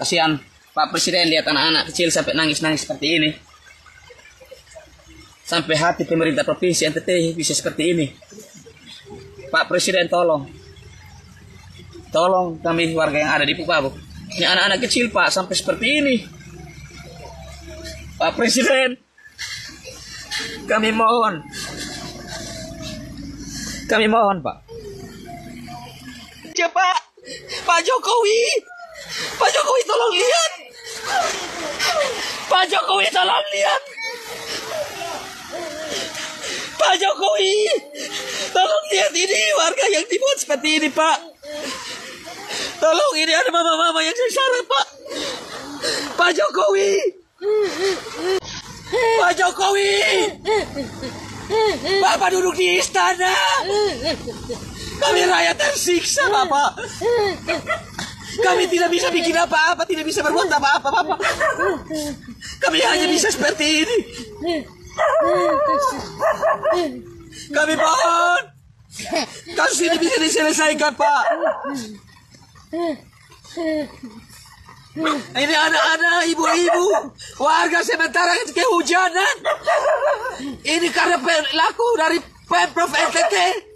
Kasihan Pak Presiden lihat anak-anak kecil sampai nangis-nangis seperti ini. Sampai hati pemerintah provinsi NTT bisa seperti ini. Pak Presiden tolong. Tolong kami warga yang ada di Pupabu. Ini anak-anak kecil Pak sampai seperti ini. Pak Presiden, kami mohon. Kami mohon Pak. Cepat, Pak Jokowi. Tolong lihat. Pak Jokowi tolong lihat. Pak Jokowi, tolong lihat ini warga yang dibuat seperti ini Pak. Tolong ini ada mama-mama yang sengsara Pak. Pak Jokowi. Pak Jokowi. Bapak duduk di istana. Kami rakyat tersiksa Bapak. Kami tidak bisa bikin apa-apa, tidak bisa berbuat apa-apa Bapak. Kami hanya bisa seperti ini. Kami mohon. Kasus ini bisa diselesaikan, Pak. Ini anak-anak, ibu-ibu, warga sementara kehujanan. Ini karena perilaku dari Pemprov NTT.